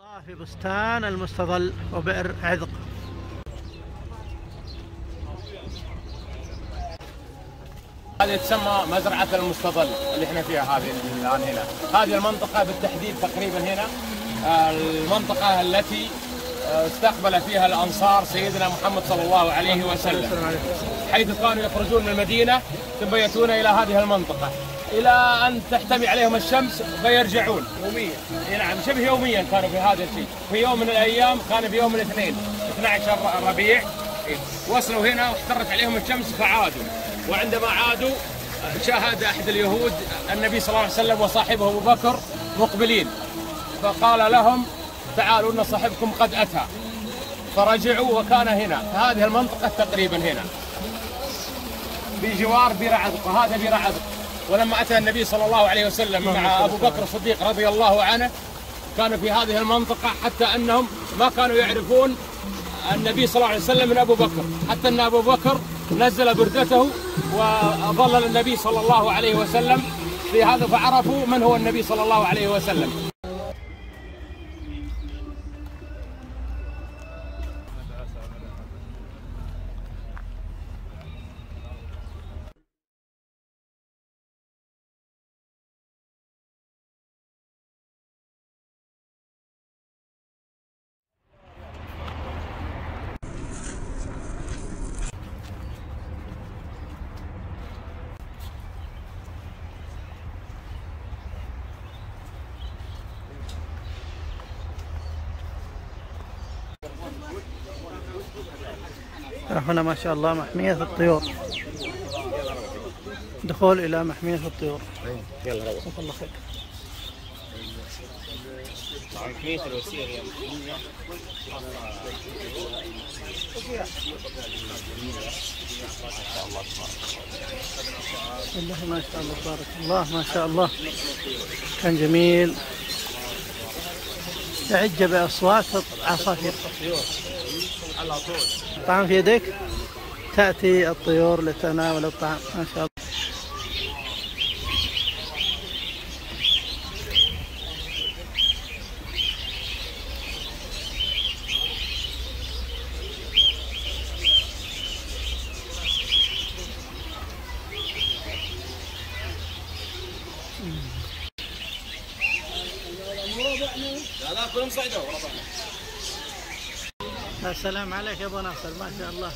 الله في بستان المستظل وبئر عذق. هذه تسمى مزرعة المستظل اللي إحنا فيها هذه الآن هنا. هذه المنطقة بالتحديد تقريبا هنا. آه، المنطقة التي آه، استقبل فيها الأنصار سيدنا محمد صلى الله عليه وسلم. حيث كانوا يخرجون من المدينة ثم يأتون إلى هذه المنطقة. إلى أن تحتمي عليهم الشمس فيرجعون. يوميا نعم شبه يوميا كانوا في هذا الشيء. في يوم من الأيام كان في يوم الاثنين 12 ربيع. وصلوا هنا واحترت عليهم الشمس فعادوا. وعندما عادوا شاهد أحد اليهود النبي صلى الله عليه وسلم وصاحبه أبو بكر مقبلين. فقال لهم تعالوا إن صاحبكم قد أتى. فرجعوا وكان هنا. هذه المنطقة تقريبا هنا. بجوار بير وهذا عذق ولما أتى النبي صلى الله عليه وسلم مع أبو بكر الصديق رضي الله عنه كانوا في هذه المنطقة حتى أنهم ما كانوا يعرفون النبي صلى الله عليه وسلم من أبو بكر حتى أن أبو بكر نزل بردته وظلل النبي صلى الله عليه وسلم في هذا فعرفوا من هو النبي صلى الله عليه وسلم. هنا ما شاء الله محمية الطيور. دخول إلى محمية الطيور. يلا جزاك الله خير. ما شاء الله تبارك الله ما شاء الله. كان جميل. تعج بأصوات طعام في يدك؟ تأتي الطيور لتناول الطعام ما شاء الله. السلام عليك يا أبو ناصر ما شاء الله.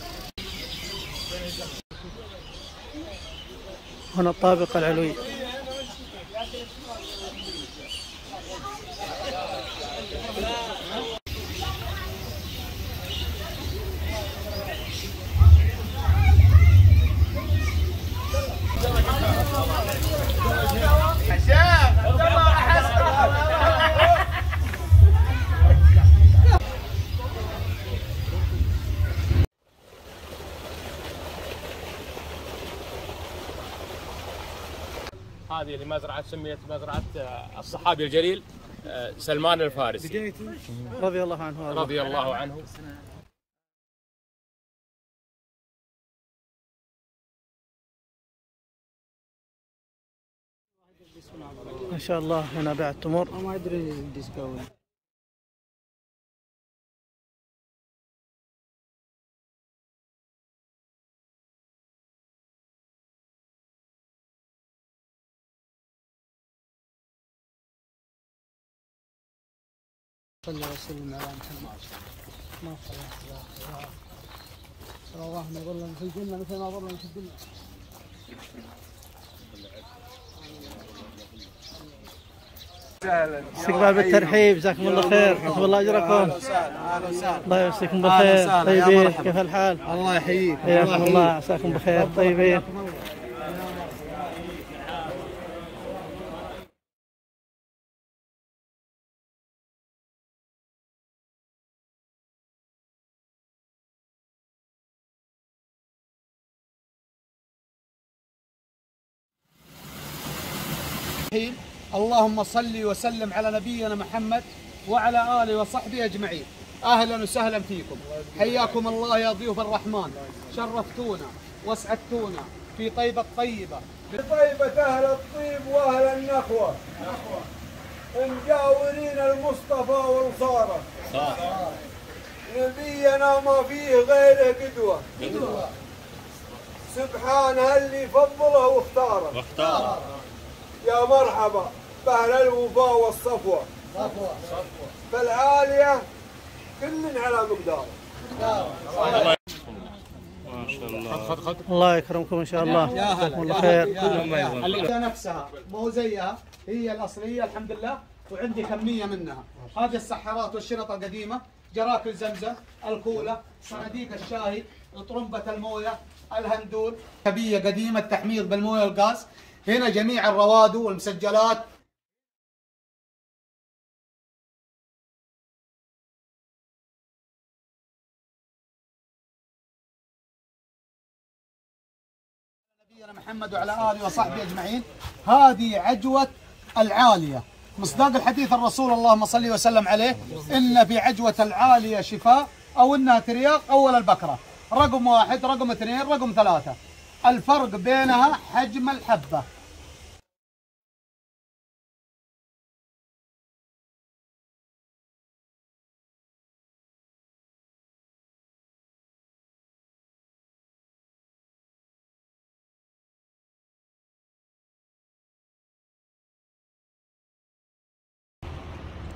هنا الطابق العلوي. هذه المزرعة سميت مزرعة آه، الصحابي الجليل آه، سلمان الفارسي. رضي الله عنه وأرضاه. رضي الله عنه. ما شاء الله هنا بيع التمر ما أدري صلى وسلم على محمد. ما خلاص صلى الله عليه وسلم في الجنة مثل ما ظلنا في الدنيا. استقبال بالترحيب جزاكم الله خير. كتب الله أجركم. الله يمسيكم بالخير. طيبين كيف الحال؟ الله يحييك. حياكم الله عساكم بخير. طيبين. الرحيم. اللهم صل وسلم على نبينا محمد وعلى آله وصحبه أجمعين. أهلا وسهلا فيكم. حياكم الله يا ضيوف الرحمن. شرفتونا واسعدتونا في طيبة طيبة. طيبة أهل الطيب وأهل النخوة. مجاورين المصطفى وانصاره نبينا ما فيه غيره قدوة. قدوة. سبحان اللي فضله واختاره. واختاره. يا مرحبا بأهل الوفاء والصفوة. صفوة. فالعالية كل على مقداره الله يكرمكم إن شاء الله. جزاكم الله خير. نفسها مو زيها هي الأصلية الحمد لله وعندي كمية منها. هذه السحرات والشرطه القديمة جراكل زمزم الكوله صناديق الشاهي طرمبه الموية الهندول. كبية قديمة تحميض بالموية والغاز. هنا جميع الروادو والمسجلات. نبينا محمد وعلى آله وصحبه أجمعين. هذه عجوة العالية. مصداق الحديث الرسول اللهم صل وسلم عليه. إن في عجوة العالية شفاء أو إنها ترياق اول البكرة. رقم واحد رقم اثنين رقم ثلاثة. الفرق بينها حجم الحبة.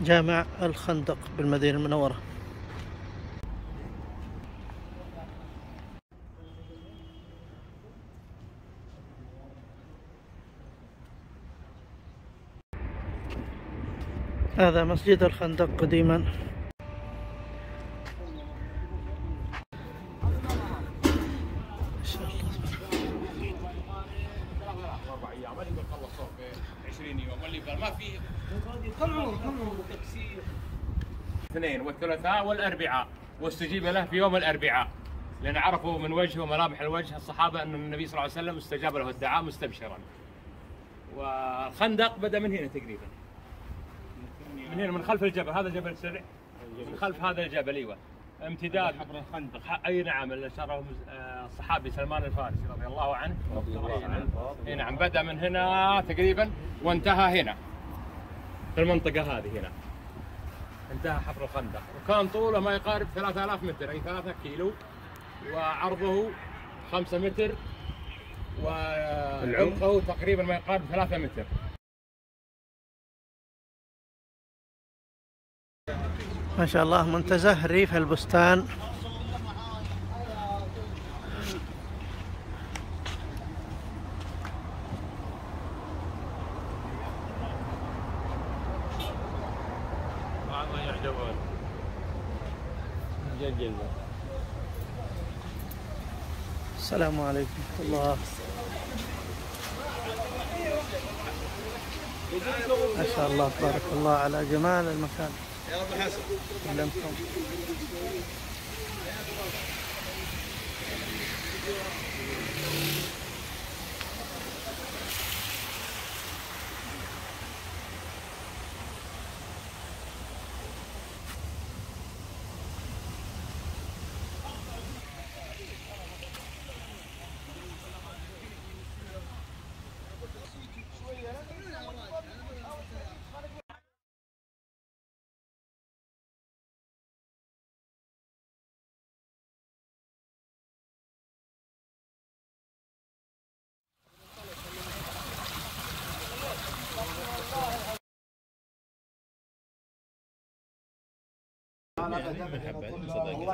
جامع الخندق بالمدينة المنورة هذا مسجد الخندق قديما ما شاء الله أربع أيام اللي يقول خلصوا في 20 يوم واللي قال ما في اثنين والثلاثاء والأربعاء واستجيب له في يوم الأربعاء. لأن عرفوا من وجهه وملامح الوجه الصحابة أن النبي صلى الله عليه وسلم استجاب له الدعاء مستبشرا. والخندق بدأ من هنا تقريبا. من هنا من خلف الجبل. هذا جبل سرع من خلف هذا الجبل إيوه. امتداد. حفر الخندق. أي نعم اللي شرف آه، الصحابي سلمان الفارسي رضي الله عنه. إي نعم. بدأ من هنا تقريبا وانتهى هنا. في المنطقة هذه هنا. انتهى حفر الخندق. وكان طوله ما يقارب 3000 متر. أي 3 كيلو. وعرضه 5 متر. وعمقه تقريبا ما يقارب 3 متر. ما شاء الله منتزه ريف البستان. السلام عليكم. الله. ما شاء الله تبارك الله على جمال المكان. يا رب الحسن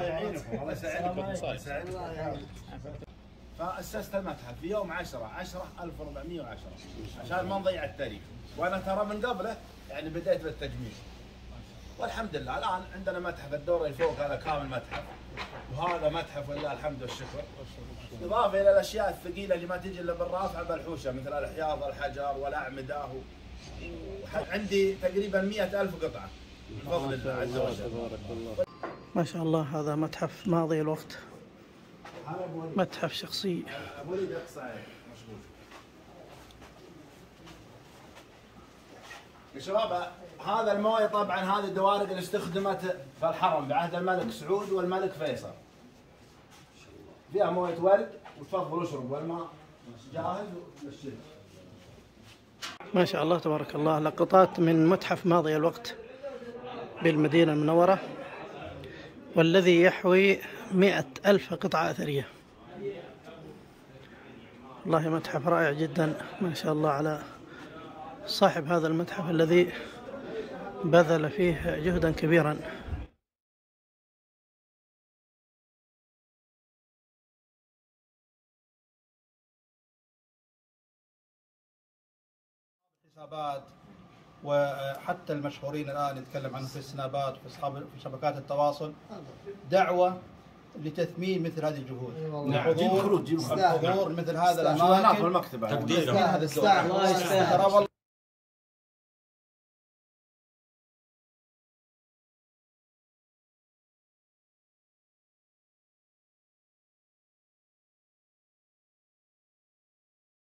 علمكم فأسست المتحف في يوم 10 10 1410 عشان ما نضيع التاريخ. وأنا ترى من قبله يعني بديت بالتجميل. والحمد لله الآن عندنا متحف الدور اللي فوق هذا كامل متحف. وهذا متحف ولله الحمد والشكر. إضافة إلى الأشياء الثقيلة اللي ما تجي إلا بالرافعة بالحوشه مثل الحياض الحجر والأعمدة عندي تقريبا مئة ألف قطعة. بفضل الله عز وجل. ما شاء الله هذا متحف ماضي الوقت. هذا ابو وليد متحف شخصي. اقصى مشغول يا شباب هذا الموية طبعا هذه الدوارق اللي استخدمت في الحرم بعهد الملك سعود والملك فيصل. فيها موية ورد وتفضلوا اشربوا والماء جاهز للشرب ما شاء الله تبارك الله. لقطات من متحف ماضي الوقت. بالمدينة المنورة والذي يحوي مئة ألف قطعة أثرية. والله متحف رائع جدا ما شاء الله على صاحب هذا المتحف الذي بذل فيه جهدا كبيرا. الحسابات وحتى المشهورين الآن يتكلم عنهم في السنابات وفي اصحاب في شبكات التواصل دعوة لتثمين مثل هذه الجهود. نعم جيب الحضور خروج جيب خروج. الحضور مثل هذا الأماكن. تقدير. هذا يستاهل. ترى